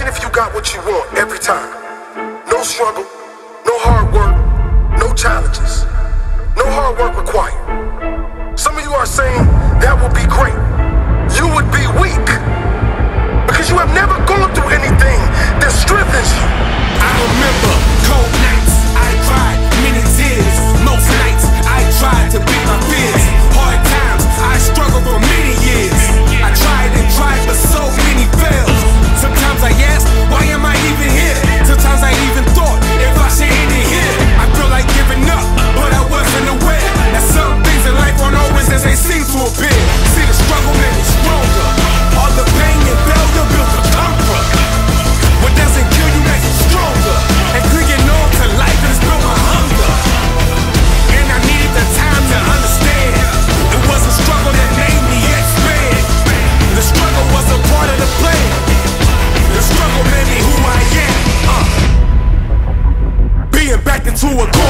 Imagine if you got what you want every time. No struggle, no hard work, no challenges, no hard work required. Some of you are saying that would be great. a